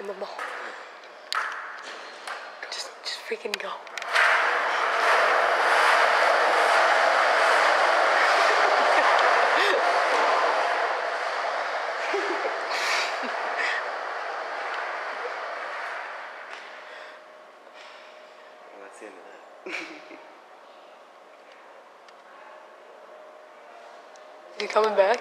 in the mall. Just, just freaking go. you coming back?